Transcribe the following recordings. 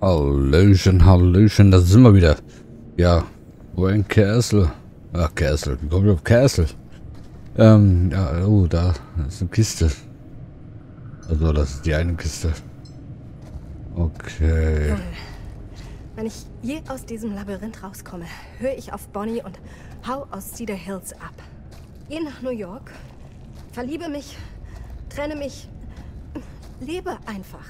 Hallöchen, Hallöchen, da sind wir wieder. Ja, Wayne Castle. Ach, Castle, wie komme ich auf Castle? Ähm, ja, oh, da ist eine Kiste. Also, das ist die eine Kiste. Okay. Wenn ich je aus diesem Labyrinth rauskomme, höre ich auf Bonnie und hau aus Cedar Hills ab. Gehe nach New York, verliebe mich, trenne mich, lebe einfach.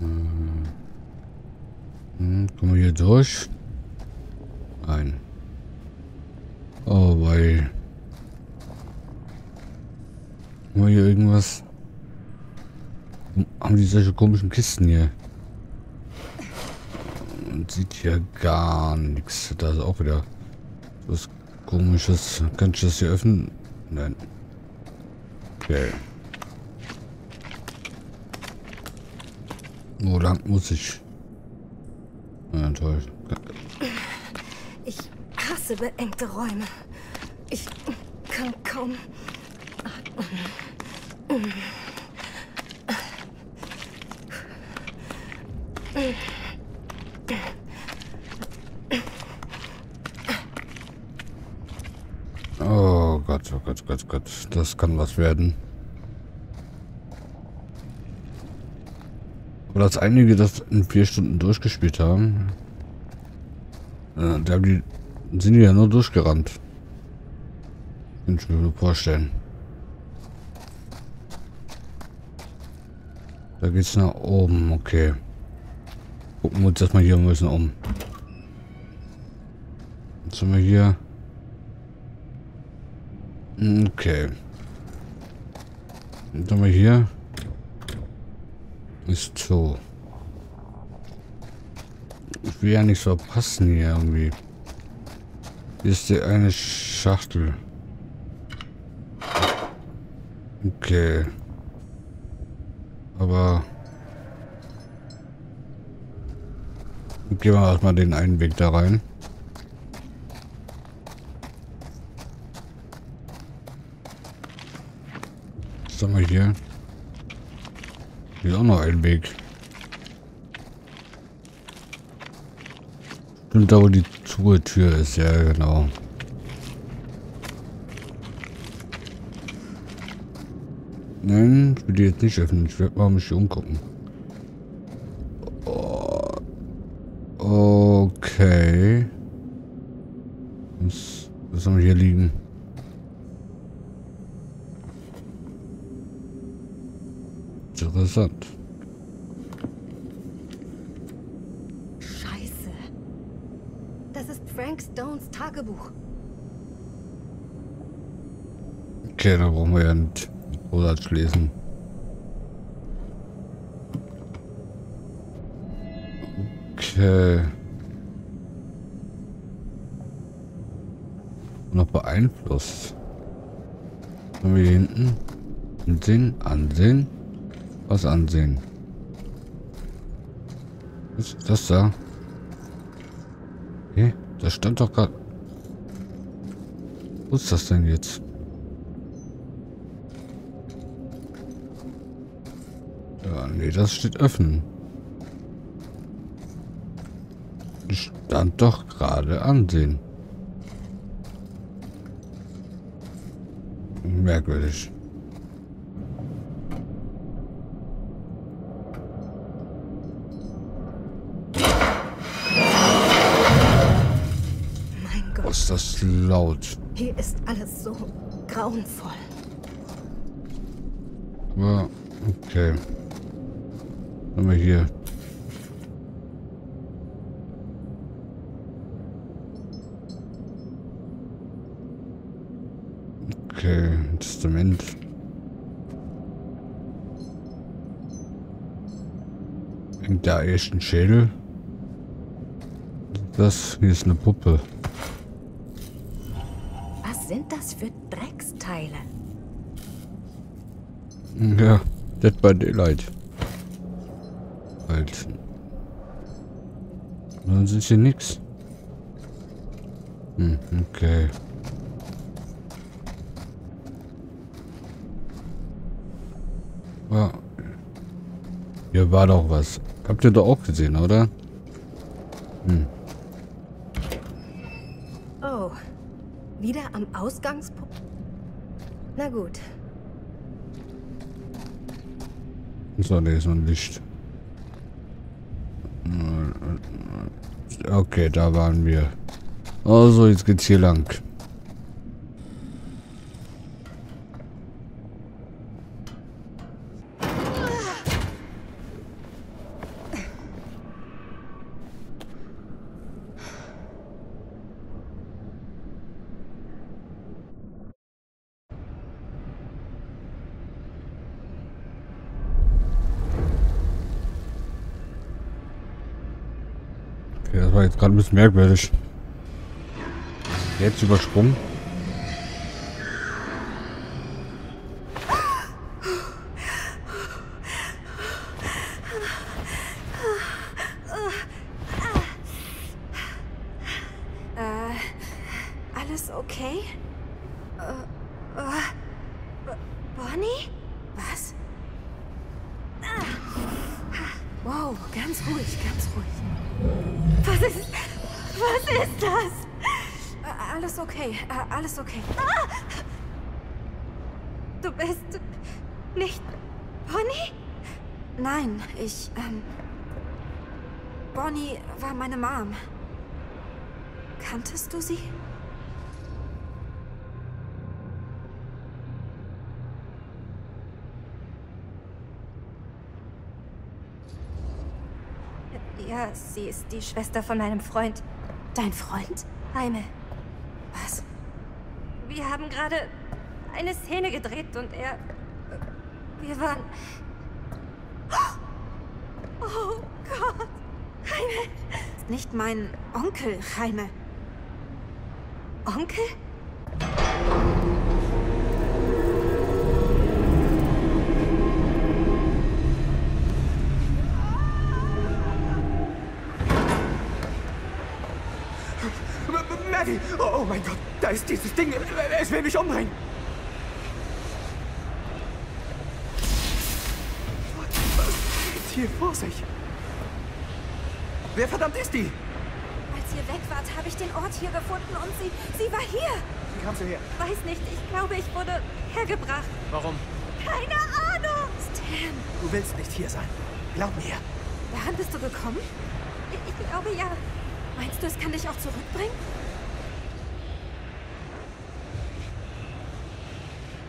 Hm, kommen wir hier durch? Nein. Oh, weil. Haben wir hier irgendwas? Haben die solche komischen Kisten hier? Man sieht hier gar nichts. Da ist auch wieder was komisches. Kann ich das hier öffnen? Nein. Okay. Wo lang muss ich? Ja, toll. Ich hasse beengte Räume. Ich kann kaum. Oh Gott, oh Gott, Gott, Gott. Das kann was werden. Aber dass einige das in vier Stunden durchgespielt haben. Äh, da haben die, sind die ja nur durchgerannt. Kann ich mir nur vorstellen. Da geht's nach oben, okay. Gucken wir uns das mal hier ein bisschen um. Jetzt haben wir hier. Okay. Jetzt haben wir hier. Ist so. Ich will ja nichts verpassen hier irgendwie. Hier ist die eine Schachtel. Okay. Aber... Gehen wir erstmal den einen Weg da rein. Was haben wir hier? Hier auch noch ein Weg. Stimmt da, wo die Tür ist. Ja, genau. Nein, ich will die jetzt nicht öffnen. Ich werde mal mich hier umgucken. Oh. Okay. Was, was haben wir hier liegen? Interessant. Scheiße. Das ist Frank Stones Tagebuch. Okay, da brauchen wir ja nicht großartig lesen. Okay. Noch beeinflusst. Haben wir hier hinten? Ansehen, ansehen. Was ansehen? Was ist das da? Hä? Das stand doch gerade. Wo ist das denn jetzt? Ja, nee, das steht öffnen. Stand doch gerade ansehen. Merkwürdig. Laut? hier ist alles so grauenvoll. Ja, okay. Haben wir hier? Okay, Testament. Da echt ein Schädel? Das hier ist eine Puppe. Sind das für Drecksteile? Ja, Dead by Daylight. Halt. Dann sind hier nix. Hm, okay. Ja. Hier war doch was. Habt ihr doch auch gesehen, oder? Hm. Oh, wieder am Ausgangspunkt? Na gut. So, da ist noch ein Licht. Okay, da waren wir. Also, jetzt geht's hier lang. Okay, das war jetzt gerade ein bisschen merkwürdig. Jetzt übersprungen. Äh, alles okay? Äh, äh, B- Bonnie? Was? Ah. Wow, ganz ruhig, ganz ruhig. Was ist. Was ist das? Äh, alles okay, äh, alles okay. Ah! Du bist. nicht. Bonnie? Nein, ich. Ähm, Bonnie war meine Mom. Kanntest du sie? Ja, sie ist die Schwester von meinem Freund. Dein Freund? Heime. Was? Wir haben gerade eine Szene gedreht und er. Wir waren. Oh Gott! Heime! Nicht mein Onkel, Heime. Onkel? Oh, oh mein Gott, da ist dieses Ding. Es will mich umbringen. Was geht hier vor sich? Wer verdammt ist die? Ihr weg wart, habe ich den Ort hier gefunden und sie. sie war hier! Wie kam sie her? Weiß nicht, ich glaube, ich wurde hergebracht. Warum? Keine Ahnung! Stan, Du willst nicht hier sein. Glaub mir. daran bist du gekommen? Ich, ich glaube ja. Meinst du, es kann dich auch zurückbringen?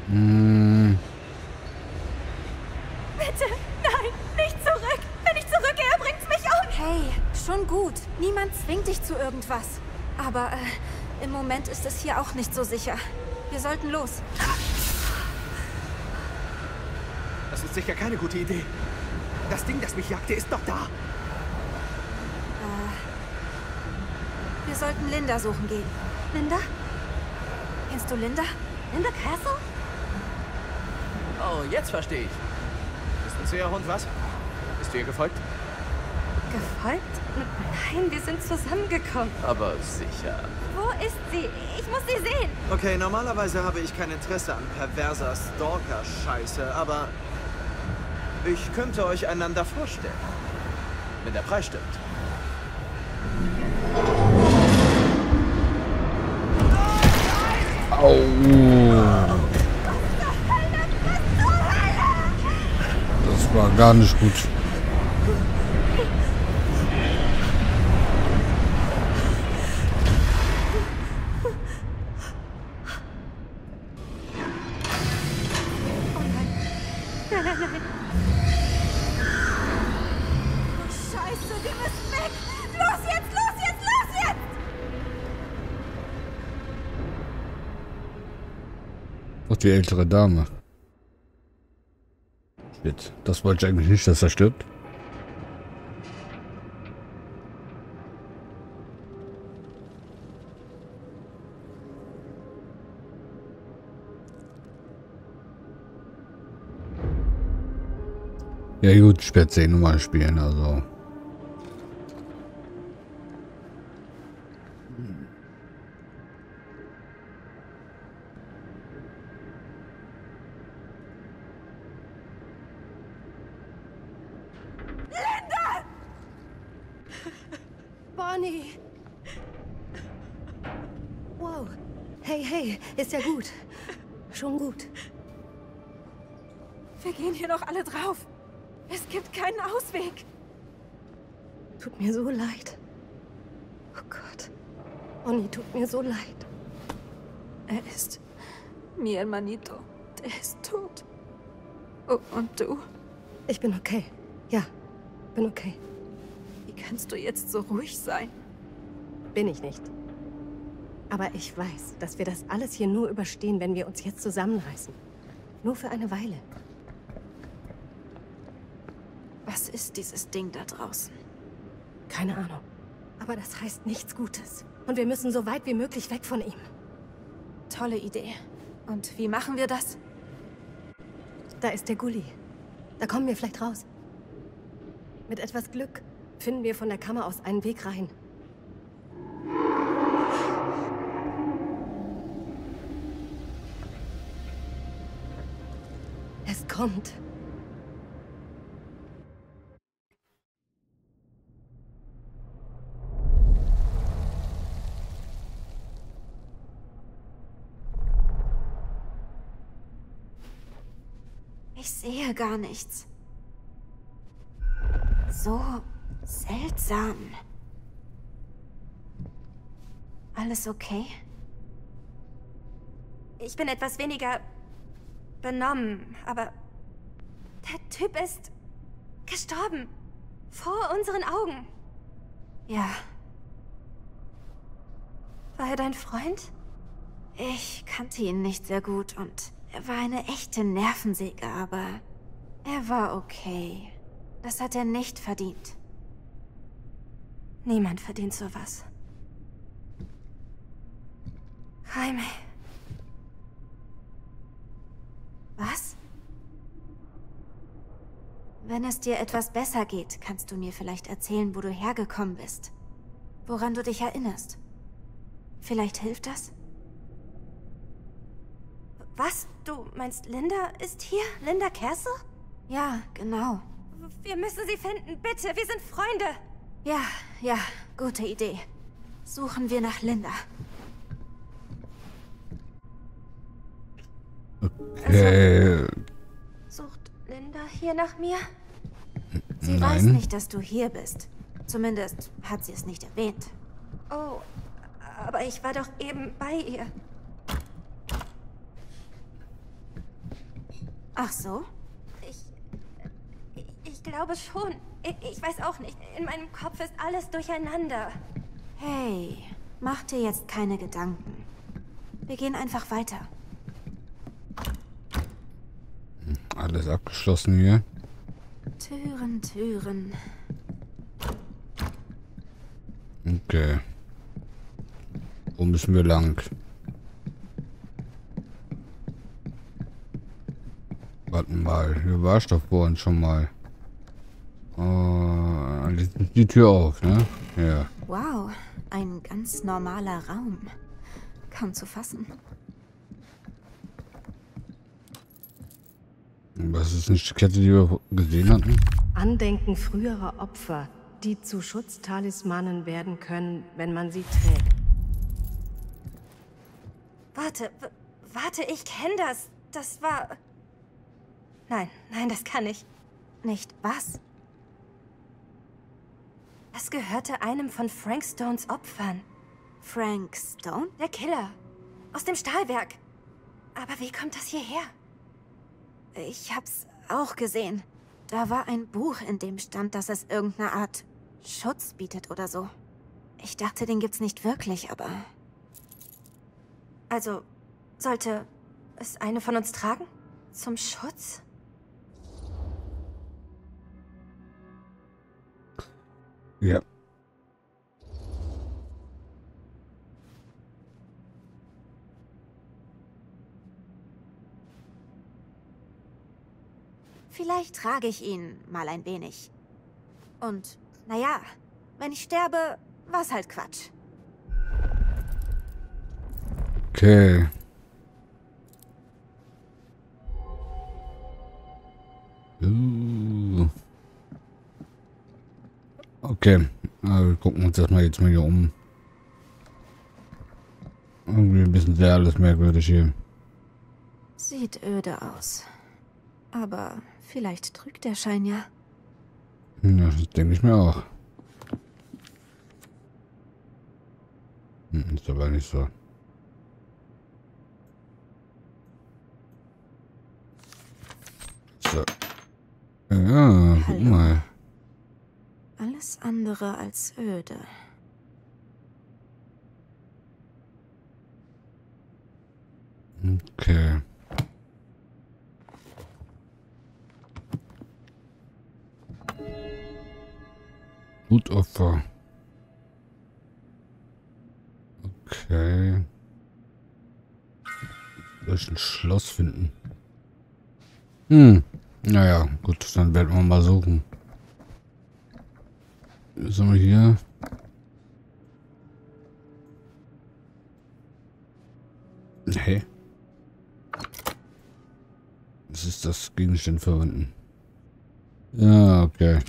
Hm, Bitte, nein, nicht zurück! Wenn ich zurückgehe, bringt's mich um! Hey, schon gut. Niemand zwingt dich zu irgendwas. Aber äh, im Moment ist es hier auch nicht so sicher. Wir sollten los. Das ist sicher keine gute Idee. Das Ding, das mich jagte, ist noch da. Wir sollten Linda suchen gehen. Linda? Kennst du Linda? Linda Castle? Oh, jetzt verstehe ich. Ist ein Seherhund was? Ist dir gefolgt? Gefolgt? Nein, wir sind zusammengekommen. Aber sicher. Wo ist sie? Ich muss sie sehen. Okay, normalerweise habe ich kein Interesse an perverser Stalker-Scheiße, aber ich könnte euch einander vorstellen. Wenn der Preis stimmt. Au. Das war gar nicht gut. Die ältere Dame. Shit, das wollte ich eigentlich nicht, dass er stirbt. Ja gut, ich werde sie nochmal spielen, also. Bonnie! Wow. Hey, hey, ist ja gut. Schon gut. Wir gehen hier doch alle drauf. Es gibt keinen Ausweg. Tut mir so leid. Oh Gott. Bonnie, tut mir so leid. Er ist mi hermanito. Der ist tot. Oh, und du? Ich bin okay. Ja, bin okay. Wie kannst du jetzt so ruhig sein? Bin ich nicht. Aber ich weiß, dass wir das alles hier nur überstehen, wenn wir uns jetzt zusammenreißen. Nur für eine Weile. Was ist dieses Ding da draußen? Keine Ahnung. Aber das heißt nichts Gutes. Und wir müssen so weit wie möglich weg von ihm. Tolle Idee. Und wie machen wir das? Da ist der Gully. Da kommen wir vielleicht raus. Mit etwas Glück finden wir von der Kammer aus einen Weg rein. Es kommt. Gar nichts. So seltsam. Alles okay? Ich bin etwas weniger benommen, aber der Typ ist gestorben. Vor unseren Augen. Ja, War er dein Freund? ich kannte ihn nicht sehr gut und er war eine echte Nervensäge, aber er war okay. Das hat er nicht verdient. Niemand verdient sowas. Jaime, Was? Wenn es dir etwas besser geht, kannst du mir vielleicht erzählen, wo du hergekommen bist. Woran du dich erinnerst. Vielleicht hilft das? was? Du meinst, Linda ist hier? Linda Castle? Ja, genau. Wir müssen sie finden, bitte. Wir sind Freunde. Ja, ja, gute Idee. Suchen wir nach Linda. Okay. Sucht Linda hier nach mir? Sie weiß nicht, dass du hier bist. Zumindest hat sie es nicht erwähnt. Oh, aber ich war doch eben bei ihr. Ach so? Glaube schon. Ich, ich weiß auch nicht. In meinem Kopf ist alles durcheinander. Hey, mach dir jetzt keine Gedanken. Wir gehen einfach weiter. Alles abgeschlossen hier. Türen, Türen. Okay. Wo müssen wir lang? Warte mal, hier war ich doch vorhin schon mal. Die Tür auf, ne? Ja. Wow, ein ganz normaler Raum. Kaum zu fassen. Was ist nicht die Kette, die wir gesehen hatten? Andenken früherer Opfer, die zu Schutztalismanen werden können, wenn man sie trägt. Warte, warte, ich kenne das. Das war. Nein, nein, das kann ich. Nicht was? Das gehörte einem von Frank Stones Opfern. Frank Stone? Der Killer. Aus dem Stahlwerk. Aber wie kommt das hierher? Ich hab's auch gesehen. Da war ein Buch, in dem stand, dass es irgendeine Art Schutz bietet oder so. Ich dachte, den gibt's nicht wirklich, aber Also, sollte es eine von uns tragen? Zum Schutz? Ja. vielleicht trage ich ihn mal ein wenig. Und, naja, wenn ich sterbe, war's halt Quatsch. Okay. Okay. Wir gucken uns das mal jetzt mal hier um. Irgendwie ein bisschen sehr alles merkwürdig hier. Sieht öde aus. Aber vielleicht trügt der Schein ja. Ja, das denke ich mir auch. Hm, ist aber nicht so. So. Ja, guck mal. Andere als öde. Okay. Blutopfer. Okay. Soll ich ein Schloss finden? Hm. Naja, gut, dann werden wir mal suchen. Was wir hier? Hey. Was ist das Gegenstand verwenden? Ja, okay.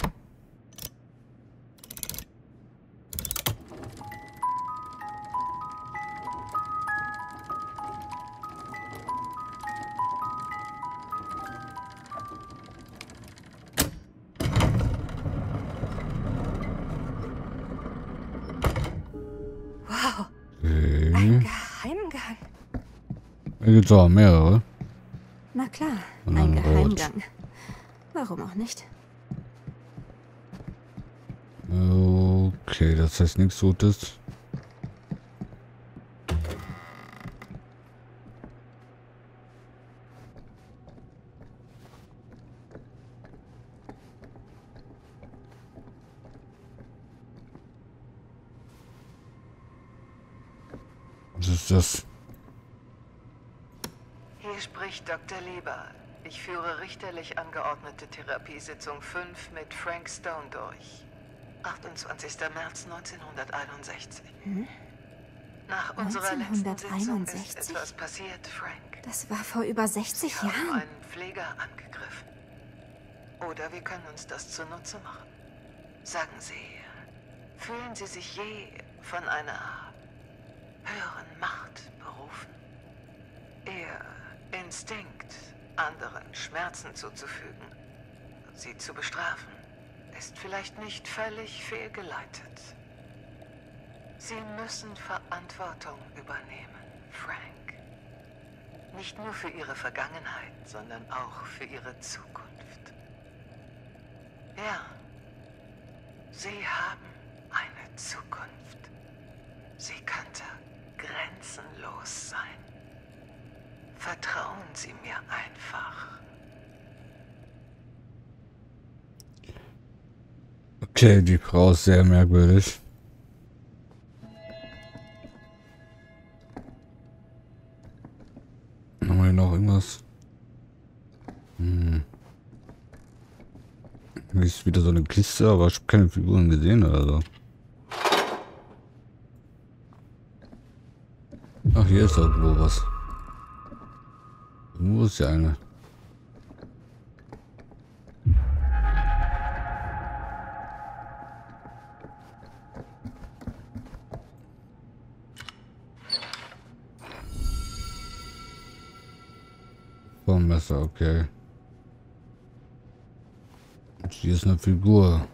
Auch mehrere. Na klar, Und ein. Geheimgang. Warum auch nicht? Okay, das heißt nichts Gutes. Was ist das? Spricht Dr. Lieber. Ich führe richterlich angeordnete Therapiesitzung 5 mit Frank Stone durch. 28. März 1961. Nach unserer letzten Sitzung ist 1961? etwas passiert, Frank. Das war vor über 60 Sie haben Jahren. einen Pfleger angegriffen. Oder wir können uns das zunutze machen. Sagen Sie, fühlen Sie sich je von einer höheren Macht berufen? Ihr Instinkt, anderen Schmerzen zuzufügen, sie zu bestrafen, ist vielleicht nicht völlig fehlgeleitet. Sie müssen Verantwortung übernehmen, Frank. Nicht nur für ihre Vergangenheit, sondern auch für ihre Zukunft. Ja, sie haben eine Zukunft. Sie könnte grenzenlos sein. Vertrauen Sie mir einfach. Okay, die Frau ist sehr merkwürdig. Haben wir noch irgendwas? Hm. Hier ist wieder so eine Kiste, aber ich habe keine Figuren gesehen oder so. Ach, hier ist irgendwo was. Wo ist ja eine? Messer, okay. Und Hier ist eine Figur.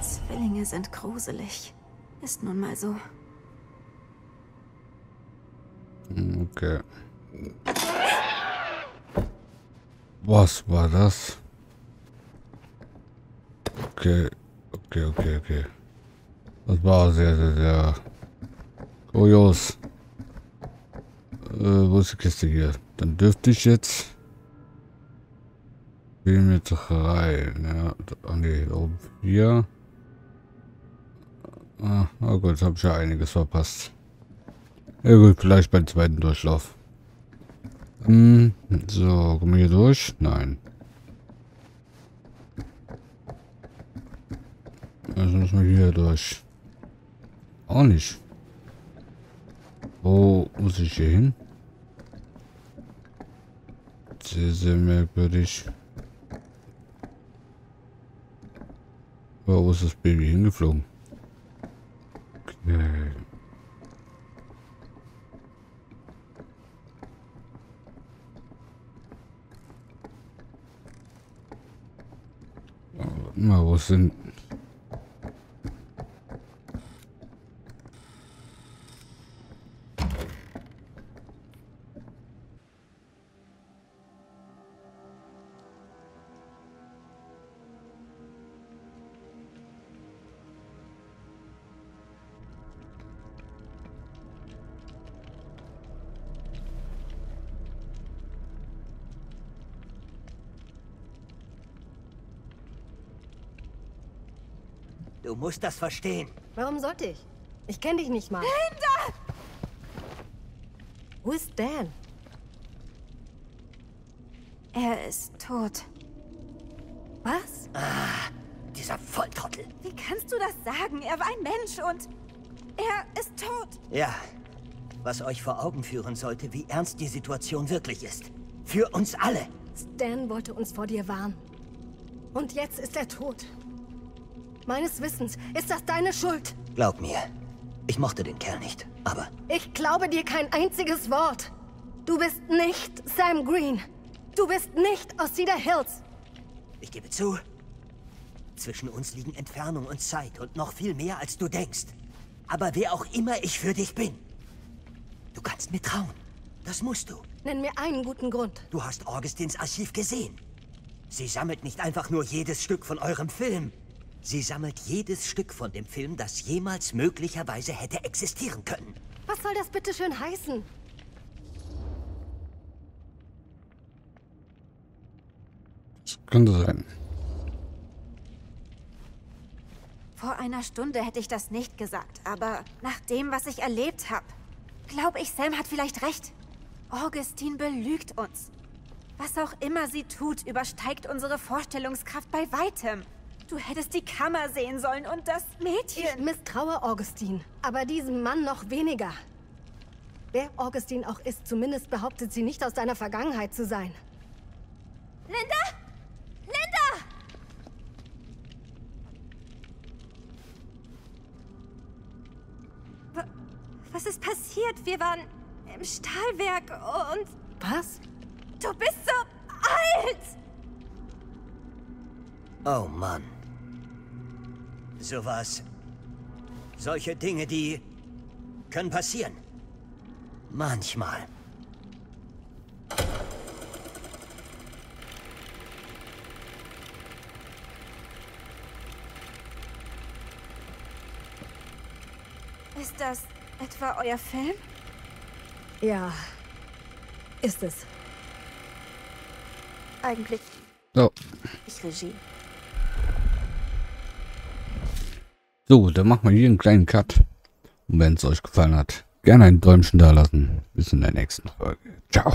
Zwillinge sind gruselig. Ist nun mal so. Hm, Okay. Was war das? Okay, okay, okay, okay. Das war sehr, sehr, sehr kurios. Äh, wo ist die Kiste hier? Dann dürfte ich jetzt hier mit rein. Ja, da- ah, da oben hier. Ah, oh gut, habe ich ja einiges verpasst. Ja gut, vielleicht beim zweiten Durchlauf. Hm, so, kommen wir hier durch? Nein. Also müssen wir hier durch. Auch nicht. Wo muss ich hier hin? Sehr, sehr merkwürdig. Wo ist das Baby hingeflogen? Okay. Na, wo Du musst das verstehen. Warum sollte ich? Ich kenne dich nicht mal. Linda! Wo ist Dan? Er ist tot. Was? Dieser Volltrottel. Wie kannst du das sagen? Er war ein Mensch und er ist tot. Ja, was euch vor Augen führen sollte, wie ernst die Situation wirklich ist. Für uns alle. Stan wollte uns vor dir warnen. Und jetzt ist er tot. Meines Wissens ist das deine Schuld. Glaub mir, ich mochte den Kerl nicht, aber Ich glaube dir kein einziges Wort. Du bist nicht Sam Green. Du bist nicht aus Cedar Hills. ich gebe zu, zwischen uns liegen Entfernung und Zeit und noch viel mehr, als du denkst. Aber wer auch immer ich für dich bin, du kannst mir trauen. Das musst du. Nenn mir einen guten Grund. Du hast Augustins Archiv gesehen. Sie sammelt nicht einfach nur jedes Stück von eurem Film. Sie sammelt jedes Stück von dem Film, das jemals möglicherweise hätte existieren können. Was soll das bitte schön heißen? Das könnte sein. Vor einer Stunde hätte ich das nicht gesagt, aber nach dem, was ich erlebt habe, glaube ich, Sam hat vielleicht recht. Augustine belügt uns. Was auch immer sie tut, übersteigt unsere Vorstellungskraft bei weitem. Du hättest die Kammer sehen sollen und das Ich Mädchen. misstraue Augustine, aber diesem Mann noch weniger. Wer Augustine auch ist, zumindest behauptet sie nicht aus deiner Vergangenheit zu sein. Linda! Linda! Wa- Was ist passiert? Wir waren im Stahlwerk und Was? du bist so alt! Oh Mann. Sowas. Solche Dinge, die können passieren. Manchmal. Ist das etwa euer Film? Ja, ist es. Eigentlich So. ich Regie. So, dann machen wir hier einen kleinen Cut. Und wenn es euch gefallen hat, gerne ein Däumchen da lassen. Bis in der nächsten Folge. Ciao.